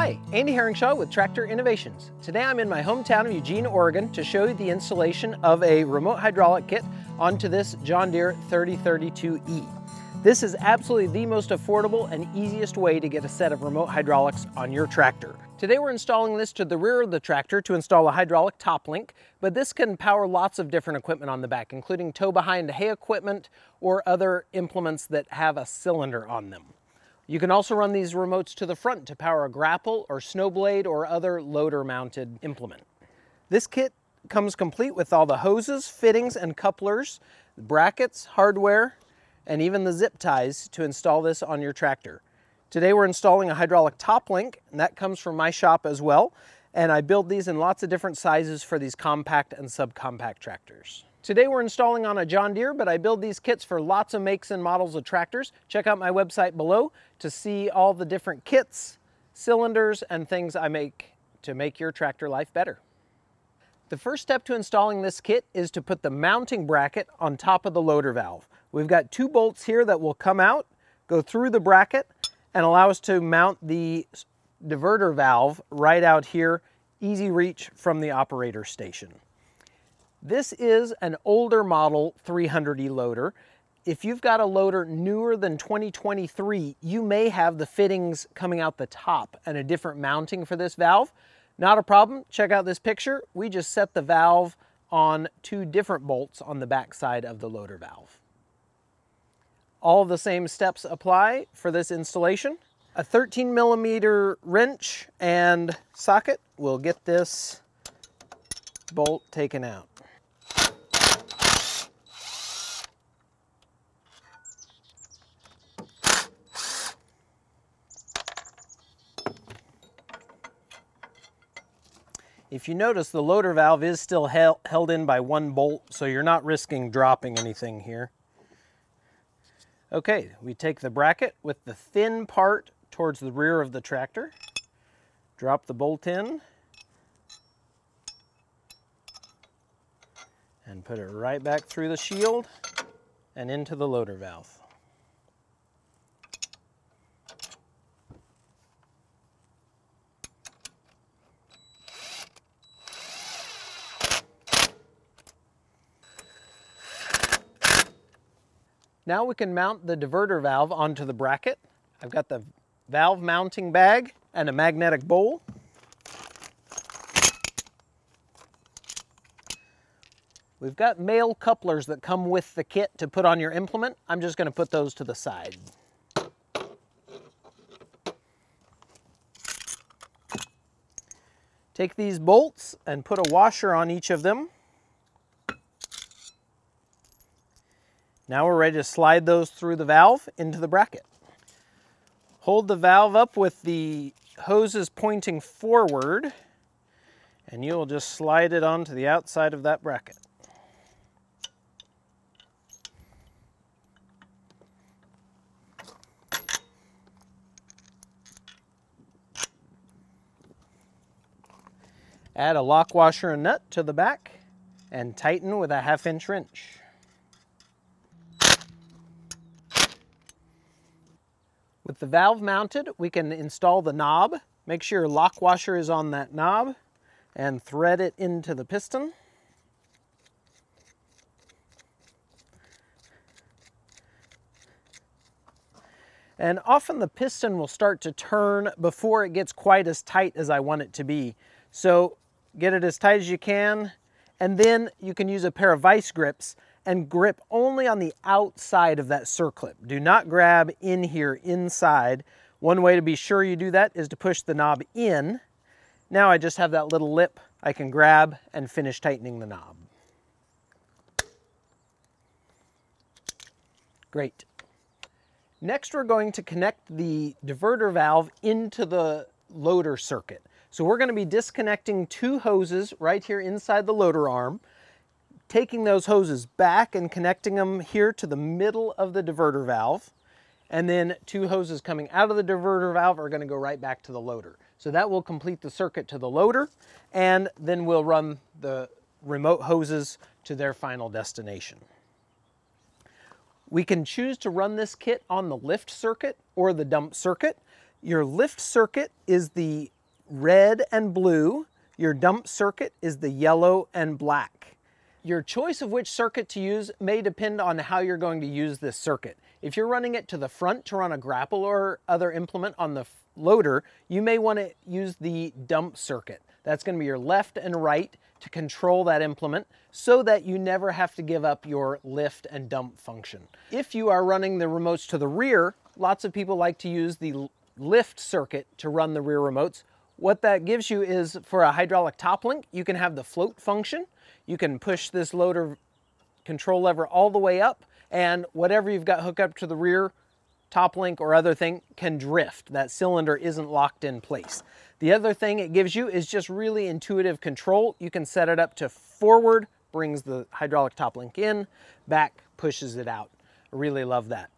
Hi, Andy Herringshaw with Tractor Innovations. Today I'm in my hometown of Eugene, Oregon to show you the installation of a remote hydraulic kit onto this John Deere 3032E. This is absolutely the most affordable and easiest way to get a set of remote hydraulics on your tractor. Today we're installing this to the rear of the tractor to install a hydraulic top link, but this can power lots of different equipment on the back, including tow behind hay equipment or other implements that have a cylinder on them. You can also run these remotes to the front to power a grapple or snow blade or other loader mounted implement. This kit comes complete with all the hoses, fittings, and couplers, brackets, hardware, and even the zip ties to install this on your tractor. Today we're installing a hydraulic top link, and that comes from my shop as well. And I build these in lots of different sizes for these compact and subcompact tractors. Today we're installing on a John Deere, but I build these kits for lots of makes and models of tractors. Check out my website below to see all the different kits, cylinders, and things I make to make your tractor life better. The first step to installing this kit is to put the mounting bracket on top of the loader valve. We've got two bolts here that will come out, go through the bracket, and allow us to mount the diverter valve right out here, easy reach from the operator station. This is an older model 300E loader. If you've got a loader newer than 2023, you may have the fittings coming out the top and a different mounting for this valve. Not a problem, check out this picture. We just set the valve on two different bolts on the backside of the loader valve. All the same steps apply for this installation. A 13 millimeter wrench and socket will get this bolt taken out. If you notice, the loader valve is still held, held in by one bolt, so you're not risking dropping anything here. Okay, we take the bracket with the thin part towards the rear of the tractor, drop the bolt in, and put it right back through the shield and into the loader valve. Now we can mount the diverter valve onto the bracket. I've got the valve mounting bag and a magnetic bowl. We've got male couplers that come with the kit to put on your implement. I'm just going to put those to the side. Take these bolts and put a washer on each of them. Now we're ready to slide those through the valve into the bracket. Hold the valve up with the hoses pointing forward and you'll just slide it onto the outside of that bracket. Add a lock washer and nut to the back and tighten with a half inch wrench. With the valve mounted, we can install the knob. Make sure your lock washer is on that knob and thread it into the piston. And often the piston will start to turn before it gets quite as tight as I want it to be. So get it as tight as you can, and then you can use a pair of vice grips and grip only on the outside of that circlip. Do not grab in here inside. One way to be sure you do that is to push the knob in. Now I just have that little lip I can grab and finish tightening the knob. Great. Next we're going to connect the diverter valve into the loader circuit. So we're going to be disconnecting two hoses right here inside the loader arm taking those hoses back and connecting them here to the middle of the diverter valve. And then two hoses coming out of the diverter valve are gonna go right back to the loader. So that will complete the circuit to the loader, and then we'll run the remote hoses to their final destination. We can choose to run this kit on the lift circuit or the dump circuit. Your lift circuit is the red and blue. Your dump circuit is the yellow and black. Your choice of which circuit to use may depend on how you're going to use this circuit. If you're running it to the front to run a grapple or other implement on the loader, you may want to use the dump circuit. That's going to be your left and right to control that implement so that you never have to give up your lift and dump function. If you are running the remotes to the rear, lots of people like to use the lift circuit to run the rear remotes. What that gives you is for a hydraulic top link, you can have the float function. You can push this loader control lever all the way up and whatever you've got hooked up to the rear top link or other thing can drift. That cylinder isn't locked in place. The other thing it gives you is just really intuitive control. You can set it up to forward, brings the hydraulic top link in, back pushes it out. Really love that.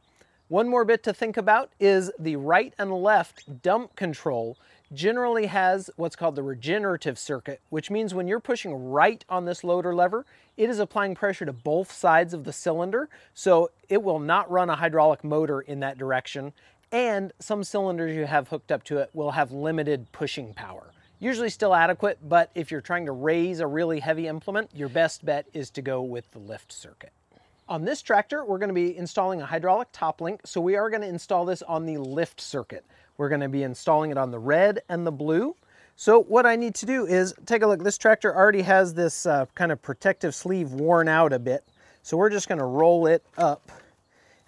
One more bit to think about is the right and left dump control generally has what's called the regenerative circuit, which means when you're pushing right on this loader lever, it is applying pressure to both sides of the cylinder, so it will not run a hydraulic motor in that direction. And some cylinders you have hooked up to it will have limited pushing power. Usually still adequate, but if you're trying to raise a really heavy implement, your best bet is to go with the lift circuit. On this tractor, we're gonna be installing a hydraulic top link, so we are gonna install this on the lift circuit. We're gonna be installing it on the red and the blue. So what I need to do is take a look. This tractor already has this uh, kind of protective sleeve worn out a bit. So we're just gonna roll it up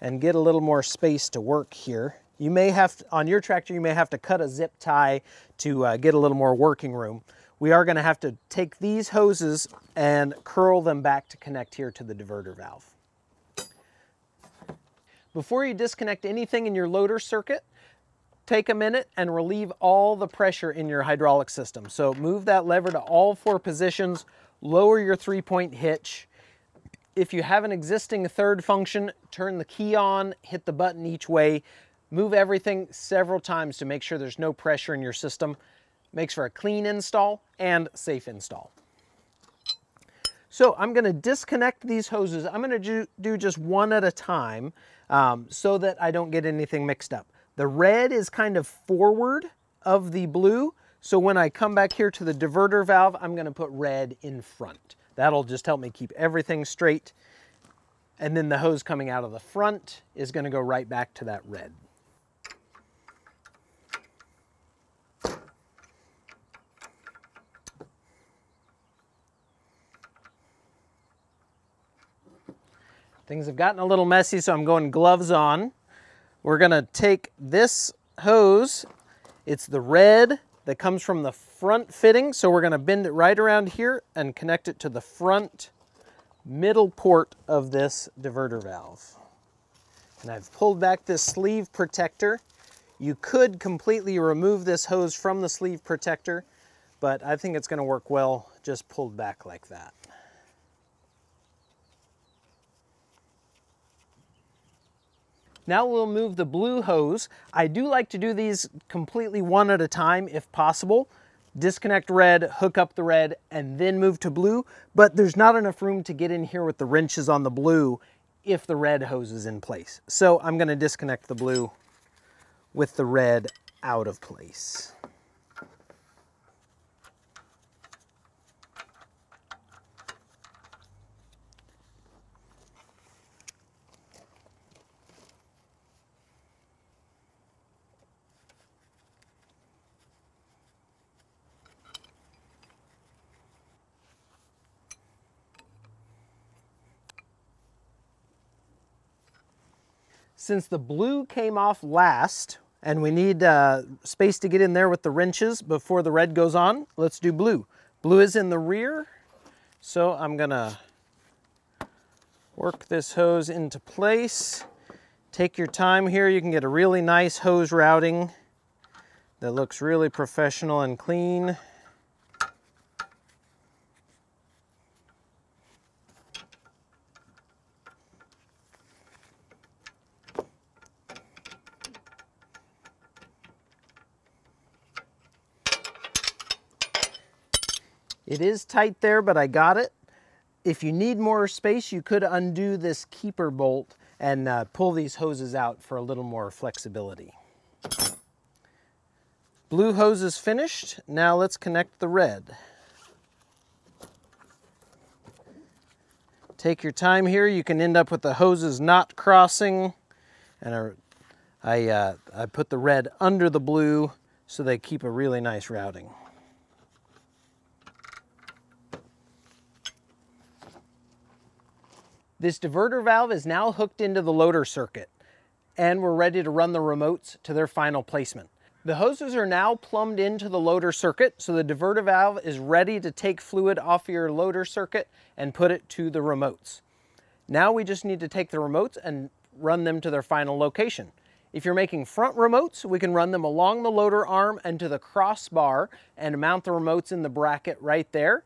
and get a little more space to work here. You may have, to, on your tractor, you may have to cut a zip tie to uh, get a little more working room. We are gonna have to take these hoses and curl them back to connect here to the diverter valve. Before you disconnect anything in your loader circuit, take a minute and relieve all the pressure in your hydraulic system. So move that lever to all four positions, lower your three-point hitch. If you have an existing third function, turn the key on, hit the button each way, move everything several times to make sure there's no pressure in your system. Makes for a clean install and safe install. So I'm gonna disconnect these hoses. I'm gonna do just one at a time um, so that I don't get anything mixed up. The red is kind of forward of the blue. So when I come back here to the diverter valve, I'm gonna put red in front. That'll just help me keep everything straight. And then the hose coming out of the front is gonna go right back to that red. Things have gotten a little messy, so I'm going gloves on. We're gonna take this hose, it's the red that comes from the front fitting, so we're gonna bend it right around here and connect it to the front middle port of this diverter valve. And I've pulled back this sleeve protector. You could completely remove this hose from the sleeve protector, but I think it's gonna work well just pulled back like that. Now we'll move the blue hose. I do like to do these completely one at a time if possible. Disconnect red, hook up the red, and then move to blue, but there's not enough room to get in here with the wrenches on the blue if the red hose is in place. So I'm gonna disconnect the blue with the red out of place. Since the blue came off last, and we need uh, space to get in there with the wrenches before the red goes on, let's do blue. Blue is in the rear, so I'm gonna work this hose into place. Take your time here. You can get a really nice hose routing that looks really professional and clean. It is tight there, but I got it. If you need more space, you could undo this keeper bolt and uh, pull these hoses out for a little more flexibility. Blue hose is finished. Now let's connect the red. Take your time here. You can end up with the hoses not crossing. And I, uh, I put the red under the blue so they keep a really nice routing. This diverter valve is now hooked into the loader circuit and we're ready to run the remotes to their final placement. The hoses are now plumbed into the loader circuit, so the diverter valve is ready to take fluid off your loader circuit and put it to the remotes. Now we just need to take the remotes and run them to their final location. If you're making front remotes, we can run them along the loader arm and to the crossbar and mount the remotes in the bracket right there.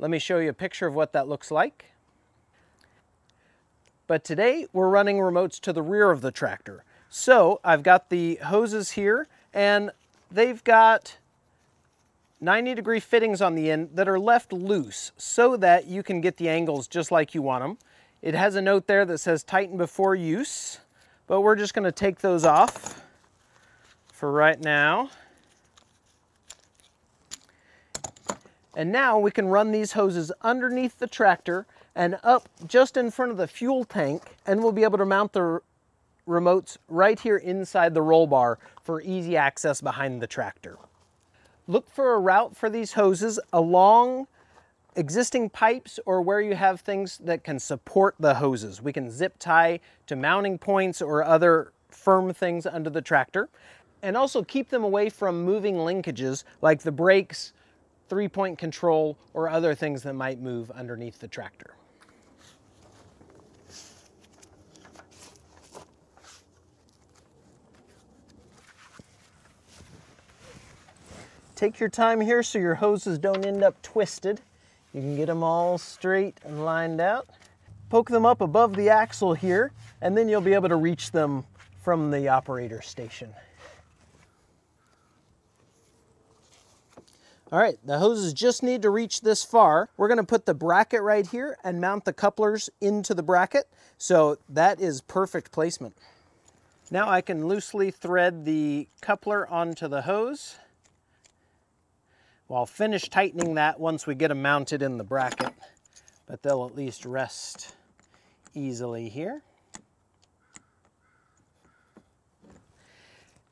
Let me show you a picture of what that looks like. But today we're running remotes to the rear of the tractor. So I've got the hoses here and they've got 90 degree fittings on the end that are left loose so that you can get the angles just like you want them. It has a note there that says tighten before use, but we're just gonna take those off for right now. And now we can run these hoses underneath the tractor and up just in front of the fuel tank and we'll be able to mount the remotes right here inside the roll bar for easy access behind the tractor. Look for a route for these hoses along existing pipes or where you have things that can support the hoses. We can zip tie to mounting points or other firm things under the tractor. And also keep them away from moving linkages like the brakes, three-point control, or other things that might move underneath the tractor. Take your time here so your hoses don't end up twisted. You can get them all straight and lined out. Poke them up above the axle here, and then you'll be able to reach them from the operator station. All right, the hoses just need to reach this far. We're gonna put the bracket right here and mount the couplers into the bracket. So that is perfect placement. Now I can loosely thread the coupler onto the hose. Well, I'll finish tightening that once we get them mounted in the bracket, but they'll at least rest easily here.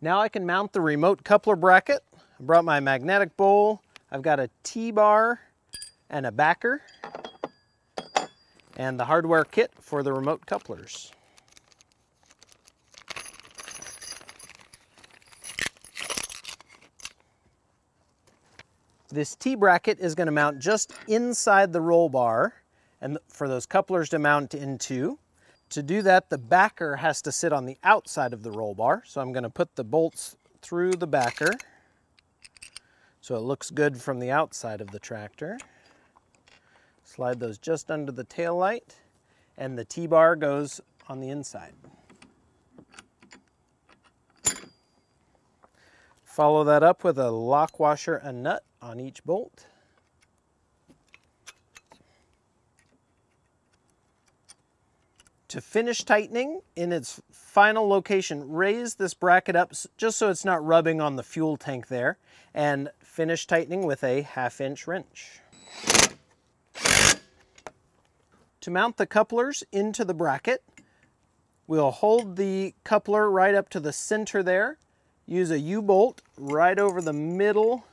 Now I can mount the remote coupler bracket. I brought my magnetic bowl. I've got a T-bar and a backer and the hardware kit for the remote couplers. This T-bracket is going to mount just inside the roll bar and for those couplers to mount into. To do that, the backer has to sit on the outside of the roll bar. So I'm going to put the bolts through the backer so it looks good from the outside of the tractor. Slide those just under the tail light and the T-bar goes on the inside. Follow that up with a lock washer and nut on each bolt. To finish tightening in its final location, raise this bracket up just so it's not rubbing on the fuel tank there and finish tightening with a half inch wrench. To mount the couplers into the bracket, we'll hold the coupler right up to the center there, use a U-bolt right over the middle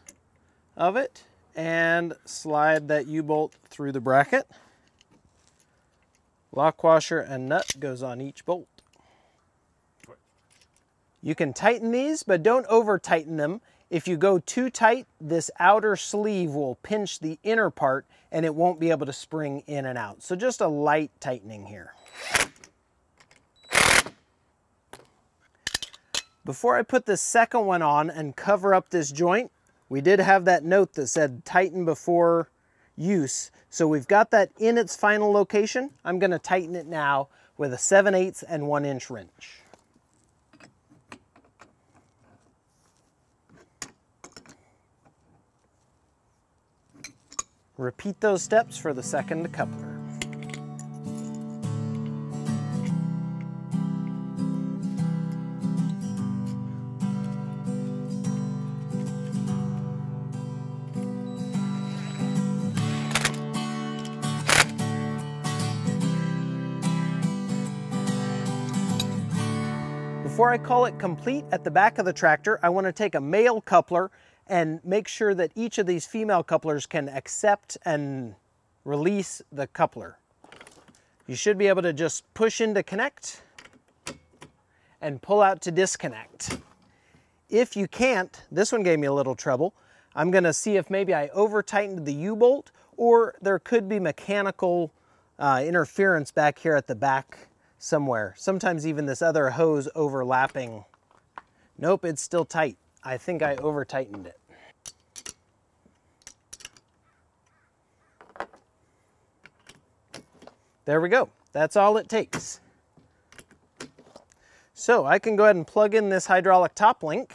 of it and slide that U-bolt through the bracket. Lock washer and nut goes on each bolt. You can tighten these, but don't over tighten them. If you go too tight, this outer sleeve will pinch the inner part and it won't be able to spring in and out. So just a light tightening here. Before I put the second one on and cover up this joint, we did have that note that said tighten before use. So we've got that in its final location. I'm gonna tighten it now with a 7 8 and 1 inch wrench. Repeat those steps for the second coupler. Before I call it complete at the back of the tractor, I want to take a male coupler and make sure that each of these female couplers can accept and release the coupler. You should be able to just push in to connect and pull out to disconnect. If you can't, this one gave me a little trouble, I'm gonna see if maybe I over tightened the U-bolt or there could be mechanical uh, interference back here at the back somewhere. Sometimes even this other hose overlapping. Nope, it's still tight. I think I over tightened it. There we go. That's all it takes. So I can go ahead and plug in this hydraulic top link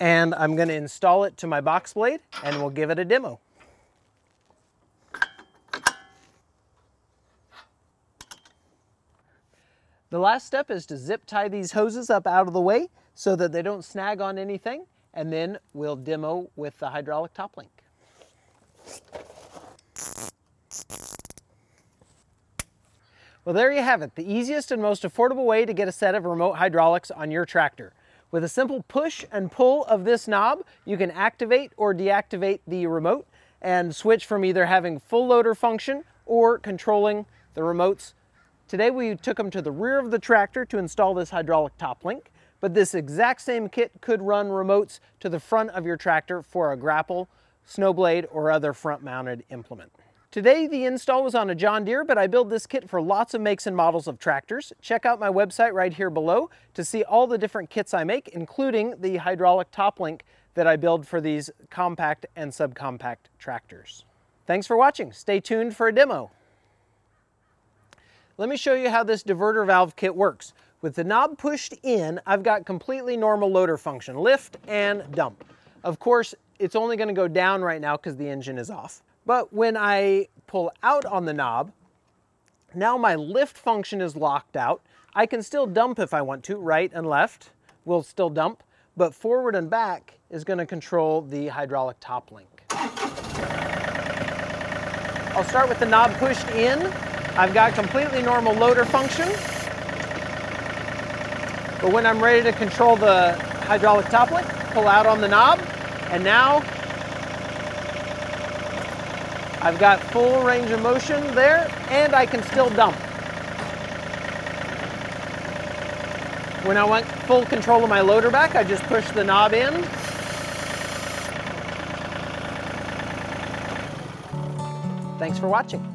and I'm going to install it to my box blade and we'll give it a demo. The last step is to zip tie these hoses up out of the way so that they don't snag on anything and then we'll demo with the hydraulic top link. Well, there you have it, the easiest and most affordable way to get a set of remote hydraulics on your tractor. With a simple push and pull of this knob, you can activate or deactivate the remote and switch from either having full loader function or controlling the remotes. Today we took them to the rear of the tractor to install this hydraulic top link, but this exact same kit could run remotes to the front of your tractor for a grapple, snowblade, or other front mounted implement. Today the install was on a John Deere, but I build this kit for lots of makes and models of tractors. Check out my website right here below to see all the different kits I make, including the hydraulic top link that I build for these compact and subcompact tractors. Thanks for watching. Stay tuned for a demo. Let me show you how this diverter valve kit works. With the knob pushed in, I've got completely normal loader function, lift and dump. Of course, it's only gonna go down right now because the engine is off. But when I pull out on the knob, now my lift function is locked out. I can still dump if I want to, right and left will still dump, but forward and back is gonna control the hydraulic top link. I'll start with the knob pushed in. I've got completely normal loader function. But when I'm ready to control the hydraulic top link, pull out on the knob, and now I've got full range of motion there and I can still dump. When I want full control of my loader back, I just push the knob in. Thanks for watching.